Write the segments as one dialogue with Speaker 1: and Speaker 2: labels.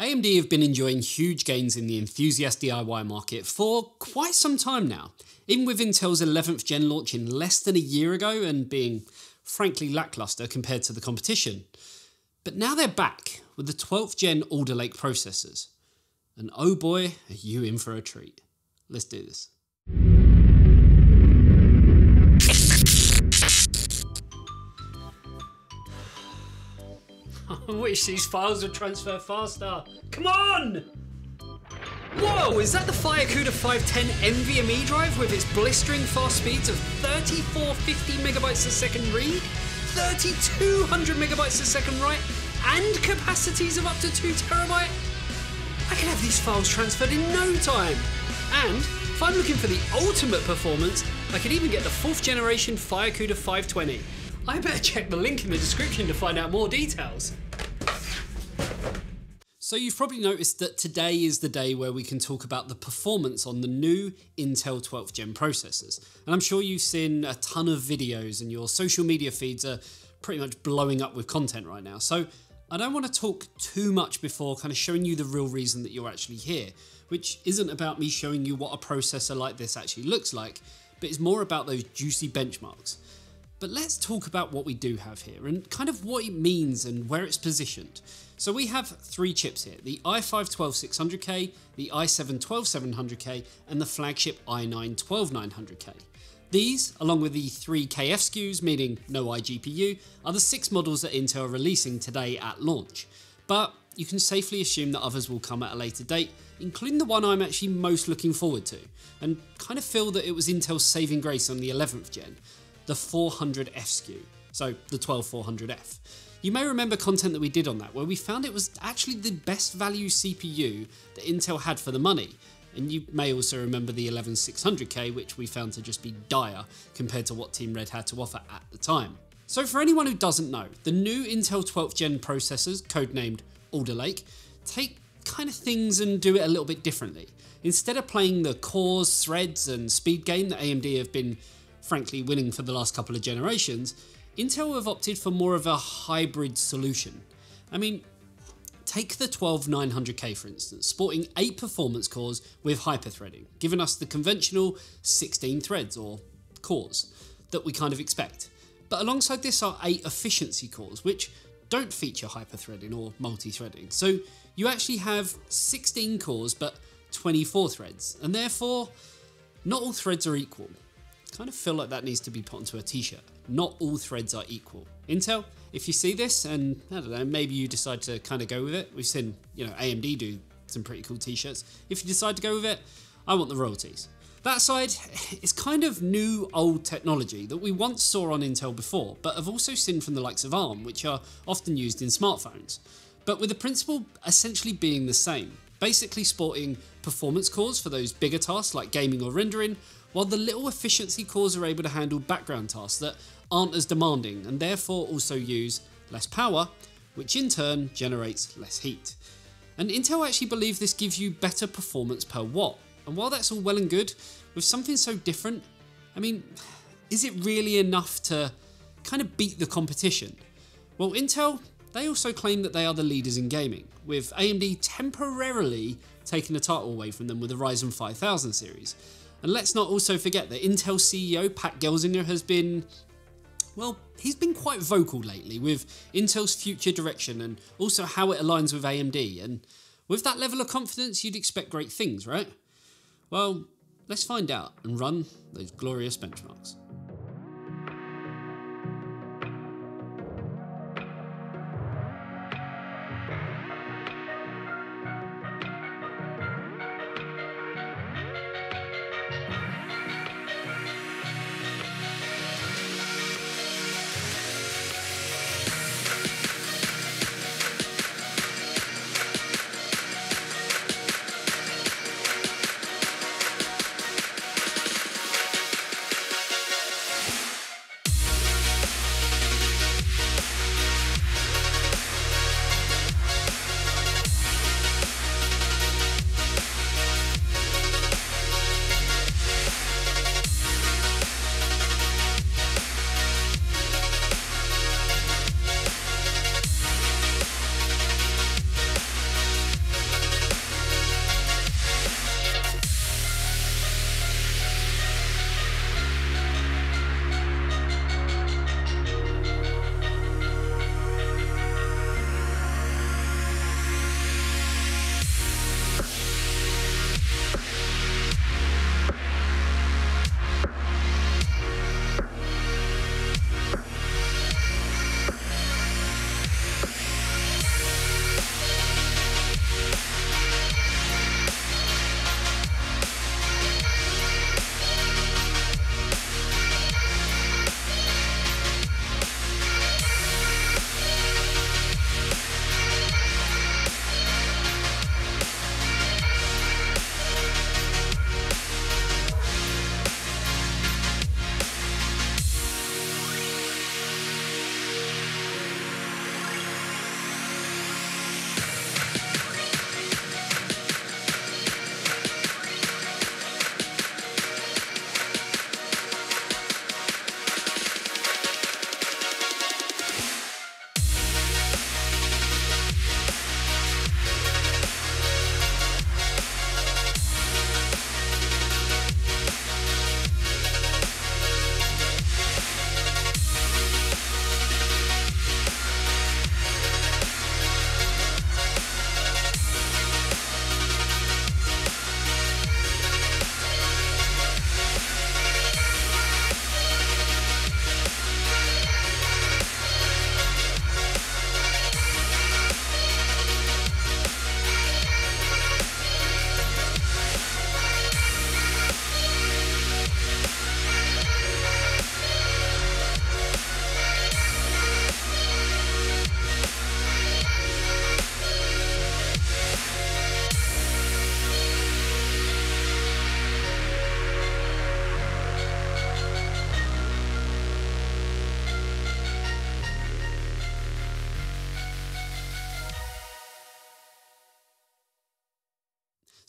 Speaker 1: AMD have been enjoying huge gains in the enthusiast DIY market for quite some time now, even with Intel's 11th gen launch in less than a year ago and being frankly lackluster compared to the competition. But now they're back with the 12th gen Alder Lake processors. And oh boy, are you in for a treat. Let's do this. I wish these files would transfer faster. Come on! Whoa, is that the FireCuda 510 NVMe drive with its blistering fast speeds of 3450 megabytes a second read, 3200 megabytes a second write, and capacities of up to 2 terabyte? I can have these files transferred in no time. And if I'm looking for the ultimate performance, I could even get the fourth generation FireCuda 520. I better check the link in the description to find out more details. So you've probably noticed that today is the day where we can talk about the performance on the new Intel 12th gen processors. And I'm sure you've seen a ton of videos and your social media feeds are pretty much blowing up with content right now. So I don't want to talk too much before kind of showing you the real reason that you're actually here, which isn't about me showing you what a processor like this actually looks like, but it's more about those juicy benchmarks. But let's talk about what we do have here and kind of what it means and where it's positioned. So we have three chips here, the i5-12600K, the i7-12700K and the flagship i9-12900K. These, along with the three KF SKUs, meaning no iGPU, are the six models that Intel are releasing today at launch. But you can safely assume that others will come at a later date, including the one I'm actually most looking forward to, and kind of feel that it was Intel's saving grace on the 11th gen, the 400F SKU, so the 12400F. You may remember content that we did on that where we found it was actually the best value CPU that Intel had for the money. And you may also remember the 11600K, which we found to just be dire compared to what Team Red had to offer at the time. So for anyone who doesn't know, the new Intel 12th gen processors, codenamed Alder Lake, take kind of things and do it a little bit differently. Instead of playing the cores, threads and speed game that AMD have been frankly winning for the last couple of generations, Intel have opted for more of a hybrid solution. I mean, take the 12900K for instance, sporting 8 performance cores with hyperthreading, giving us the conventional 16 threads or cores that we kind of expect. But alongside this are 8 efficiency cores, which don't feature hyperthreading or multi-threading. So you actually have 16 cores but 24 threads, and therefore not all threads are equal kind of feel like that needs to be put onto a t-shirt. Not all threads are equal. Intel, if you see this and I don't know, maybe you decide to kind of go with it. We've seen, you know, AMD do some pretty cool t-shirts. If you decide to go with it, I want the royalties. That side is kind of new old technology that we once saw on Intel before, but have also seen from the likes of ARM, which are often used in smartphones. But with the principle essentially being the same, basically sporting performance cores for those bigger tasks like gaming or rendering, while the little efficiency cores are able to handle background tasks that aren't as demanding and therefore also use less power, which in turn generates less heat. And Intel actually believe this gives you better performance per watt. And while that's all well and good, with something so different, I mean, is it really enough to kind of beat the competition? Well, Intel, they also claim that they are the leaders in gaming, with AMD temporarily taking the title away from them with the Ryzen 5000 series. And let's not also forget that Intel CEO Pat Gelsinger has been, well, he's been quite vocal lately with Intel's future direction and also how it aligns with AMD. And with that level of confidence, you'd expect great things, right? Well, let's find out and run those glorious benchmarks.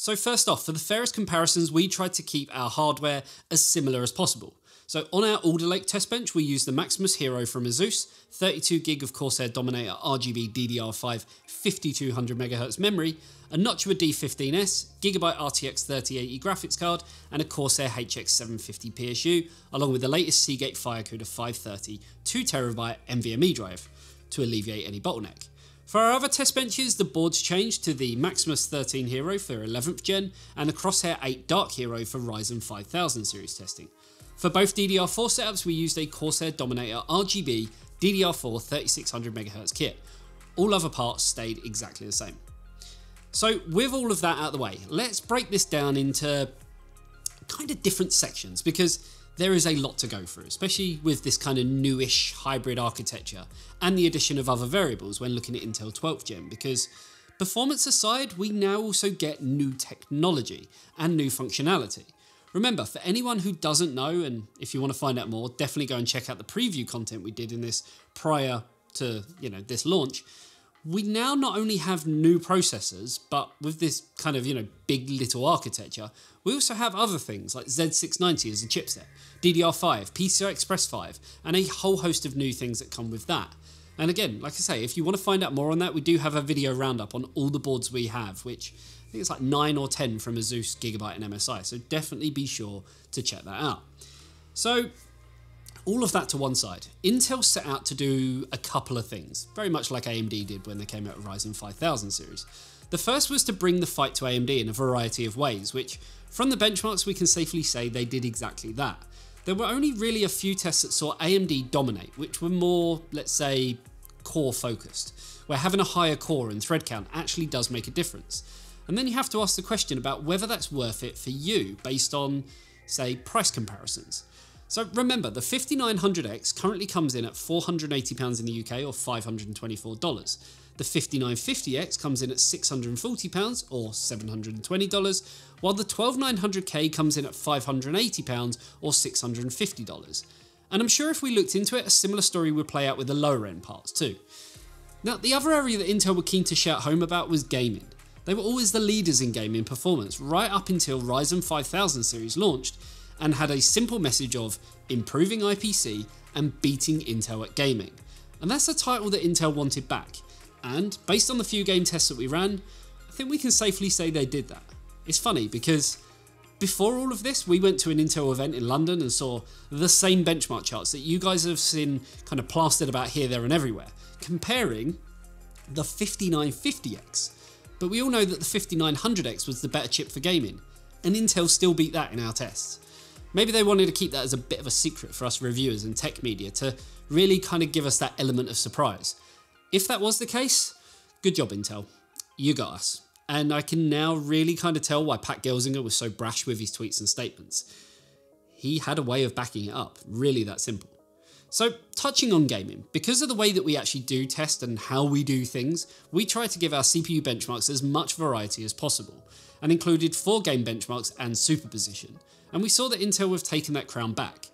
Speaker 1: So first off, for the fairest comparisons, we tried to keep our hardware as similar as possible. So on our Alder Lake test bench, we used the Maximus Hero from Asus, 32 gig of Corsair Dominator RGB DDR5 5200 MHz memory, a Noctua D15S, Gigabyte RTX 3080 graphics card, and a Corsair HX 750 PSU, along with the latest Seagate FireCuda 530 2TB NVMe drive to alleviate any bottleneck. For our other test benches, the boards changed to the Maximus 13 Hero for 11th gen and the Crosshair 8 Dark Hero for Ryzen 5000 series testing. For both DDR4 setups, we used a Corsair Dominator RGB DDR4 3600MHz kit. All other parts stayed exactly the same. So with all of that out of the way, let's break this down into kind of different sections because there is a lot to go through, especially with this kind of newish hybrid architecture and the addition of other variables when looking at Intel 12th Gen because performance aside, we now also get new technology and new functionality. Remember, for anyone who doesn't know, and if you want to find out more, definitely go and check out the preview content we did in this prior to you know this launch. We now not only have new processors, but with this kind of you know big little architecture, we also have other things like Z690 as a chipset, DDR5, PCI Express 5, and a whole host of new things that come with that. And again, like I say, if you want to find out more on that, we do have a video roundup on all the boards we have, which I think it's like 9 or 10 from Asus, Gigabyte, and MSI. So definitely be sure to check that out. So, all of that to one side. Intel set out to do a couple of things, very much like AMD did when they came out with Ryzen 5000 series. The first was to bring the fight to AMD in a variety of ways, which, from the benchmarks, we can safely say they did exactly that. There were only really a few tests that saw AMD dominate, which were more, let's say, core focused, where having a higher core and thread count actually does make a difference. And then you have to ask the question about whether that's worth it for you based on, say, price comparisons. So remember, the 5900X currently comes in at £480 in the UK or $524. The 5950X comes in at £640 or $720, while the 12900K comes in at £580 or $650. And I'm sure if we looked into it, a similar story would play out with the lower end parts too. Now, the other area that Intel were keen to shout home about was gaming. They were always the leaders in gaming performance, right up until Ryzen 5000 series launched and had a simple message of improving IPC and beating Intel at gaming. And that's a title that Intel wanted back. And based on the few game tests that we ran, I think we can safely say they did that. It's funny because before all of this, we went to an Intel event in London and saw the same benchmark charts that you guys have seen kind of plastered about here, there, and everywhere, comparing the 5950X but we all know that the 5900X was the better chip for gaming, and Intel still beat that in our tests. Maybe they wanted to keep that as a bit of a secret for us reviewers and tech media to really kind of give us that element of surprise. If that was the case, good job Intel. You got us. And I can now really kind of tell why Pat Gelsinger was so brash with his tweets and statements. He had a way of backing it up, really that simple. So, touching on gaming, because of the way that we actually do test and how we do things, we try to give our CPU benchmarks as much variety as possible, and included 4 game benchmarks and superposition. And we saw that Intel have taken that crown back.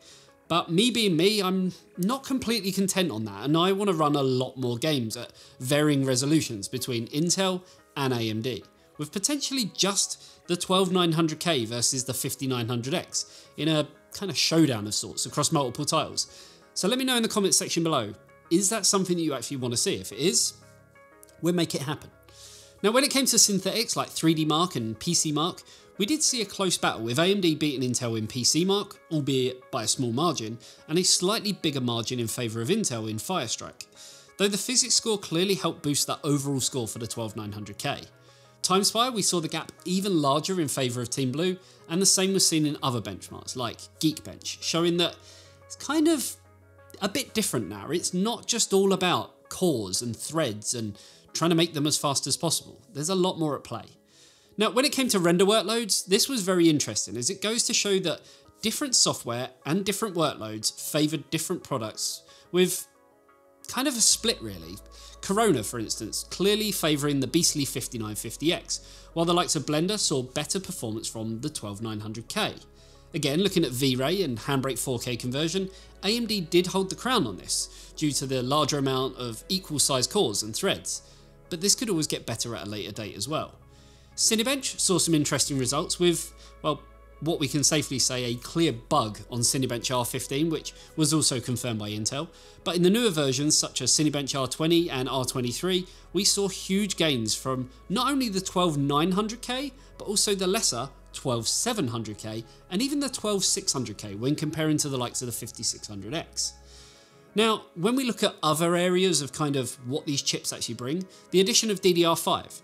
Speaker 1: But me being me, I'm not completely content on that, and I want to run a lot more games at varying resolutions between Intel and AMD, with potentially just the 12900K versus the 5900X in a kind of showdown of sorts across multiple titles. So let me know in the comments section below, is that something that you actually want to see? If it is, we'll make it happen. Now when it came to synthetics like 3D Mark and PC Mark, we did see a close battle with AMD beating Intel in PC Mark, albeit by a small margin, and a slightly bigger margin in favour of Intel in Firestrike, though the physics score clearly helped boost that overall score for the 12900K. TimeSpy, we saw the gap even larger in favour of Team Blue, and the same was seen in other benchmarks like Geekbench, showing that it's kind of a bit different now. It's not just all about cores and threads and trying to make them as fast as possible. There's a lot more at play. Now, when it came to render workloads, this was very interesting as it goes to show that different software and different workloads favoured different products with kind of a split really. Corona, for instance, clearly favouring the beastly 5950X, while the likes of Blender saw better performance from the 12900K. Again, looking at V-Ray and Handbrake 4K conversion, AMD did hold the crown on this, due to the larger amount of equal sized cores and threads, but this could always get better at a later date as well. Cinebench saw some interesting results with, well, what we can safely say a clear bug on Cinebench R15, which was also confirmed by Intel. But in the newer versions, such as Cinebench R20 and R23, we saw huge gains from not only the 12900K, but also the lesser 12700K and even the 12600K when comparing to the likes of the 5600X. Now, when we look at other areas of kind of what these chips actually bring, the addition of DDR5,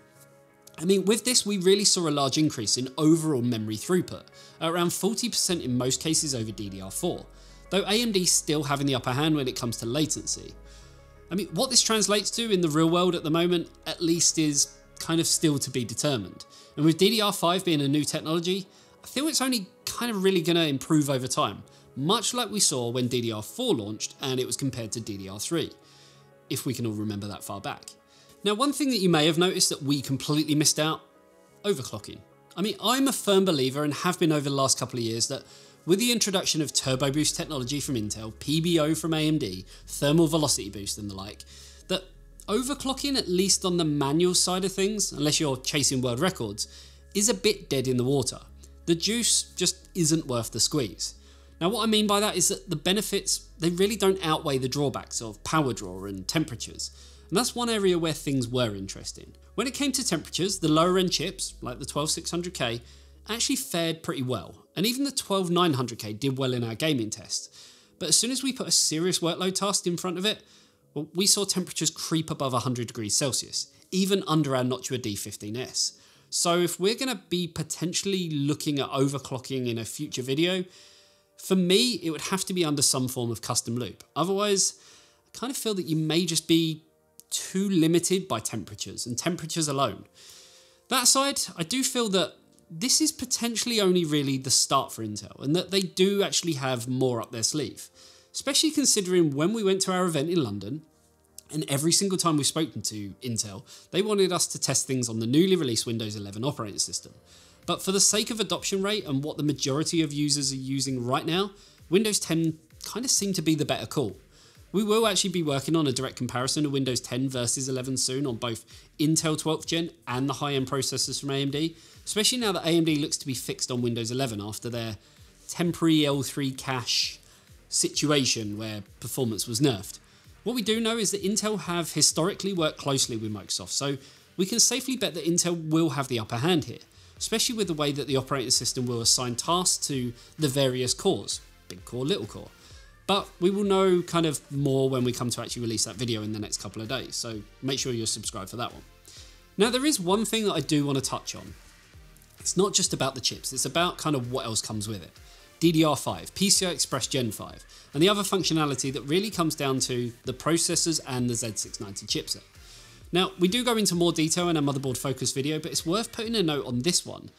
Speaker 1: I mean, with this, we really saw a large increase in overall memory throughput, around 40% in most cases over DDR4, though AMD still having the upper hand when it comes to latency. I mean, what this translates to in the real world at the moment, at least, is kind of still to be determined. And with DDR5 being a new technology, I feel it's only kind of really going to improve over time, much like we saw when DDR4 launched and it was compared to DDR3, if we can all remember that far back. Now, one thing that you may have noticed that we completely missed out overclocking. I mean, I'm a firm believer and have been over the last couple of years that with the introduction of turbo boost technology from Intel, PBO from AMD, thermal velocity boost, and the like, that overclocking, at least on the manual side of things, unless you're chasing world records, is a bit dead in the water. The juice just isn't worth the squeeze. Now, what I mean by that is that the benefits, they really don't outweigh the drawbacks of power draw and temperatures. And that's one area where things were interesting. When it came to temperatures, the lower end chips, like the 12600K, actually fared pretty well, and even the 12900K did well in our gaming test. But as soon as we put a serious workload task in front of it, well, we saw temperatures creep above 100 degrees Celsius, even under our Noctua D15S. So if we're going to be potentially looking at overclocking in a future video, for me, it would have to be under some form of custom loop. Otherwise, I kind of feel that you may just be too limited by temperatures and temperatures alone. That side, I do feel that this is potentially only really the start for Intel and that they do actually have more up their sleeve. Especially considering when we went to our event in London, and every single time we've spoken to Intel, they wanted us to test things on the newly released Windows 11 operating system. But for the sake of adoption rate and what the majority of users are using right now, Windows 10 kind of seemed to be the better call. We will actually be working on a direct comparison of Windows 10 versus 11 soon on both Intel 12th gen and the high-end processors from AMD, especially now that AMD looks to be fixed on Windows 11 after their temporary L3 cache situation where performance was nerfed. What we do know is that Intel have historically worked closely with Microsoft, so we can safely bet that Intel will have the upper hand here, especially with the way that the operating system will assign tasks to the various cores, big core, little core. But we will know kind of more when we come to actually release that video in the next couple of days, so make sure you're subscribed for that one. Now there is one thing that I do want to touch on. It's not just about the chips, it's about kind of what else comes with it. DDR5, PCI Express Gen 5, and the other functionality that really comes down to the processors and the Z690 chipset. Now, we do go into more detail in our motherboard focus video, but it's worth putting a note on this one,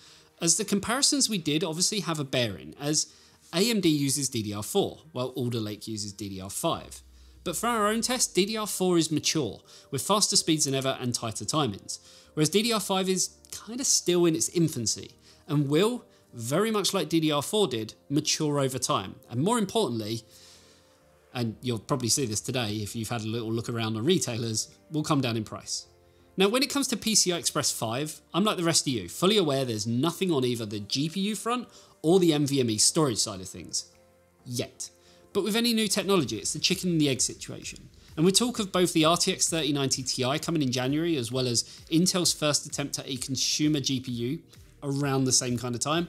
Speaker 1: as the comparisons we did obviously have a bearing, as AMD uses DDR4, while Alder Lake uses DDR5. But for our own test, DDR4 is mature, with faster speeds than ever and tighter timings, whereas DDR5 is kind of still in its infancy, and will, very much like DDR4 did, mature over time. And more importantly, and you'll probably see this today if you've had a little look around on retailers, will come down in price. Now, when it comes to PCI Express 5, I'm like the rest of you, fully aware there's nothing on either the GPU front or the NVMe storage side of things. Yet. But with any new technology, it's the chicken and the egg situation. And we talk of both the RTX 3090 Ti coming in January, as well as Intel's first attempt at a consumer GPU around the same kind of time,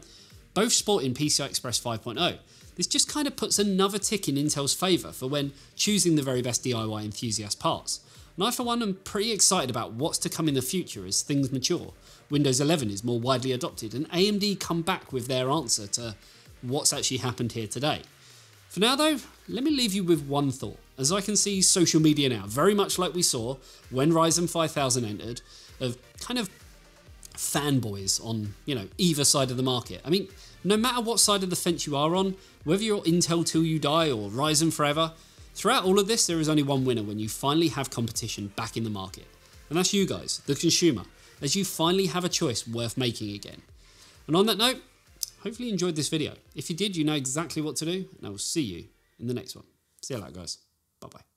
Speaker 1: both sporting PCI Express 5.0. This just kind of puts another tick in Intel's favour for when choosing the very best DIY enthusiast parts. And I, for one, am pretty excited about what's to come in the future as things mature. Windows 11 is more widely adopted, and AMD come back with their answer to what's actually happened here today. For now, though, let me leave you with one thought. As I can see social media now, very much like we saw when Ryzen 5000 entered, of kind of fanboys on, you know, either side of the market. I mean, no matter what side of the fence you are on, whether you're Intel till you die or Ryzen forever, Throughout all of this, there is only one winner when you finally have competition back in the market. And that's you guys, the consumer, as you finally have a choice worth making again. And on that note, hopefully you enjoyed this video. If you did, you know exactly what to do, and I will see you in the next one. See you later, guys. Bye bye.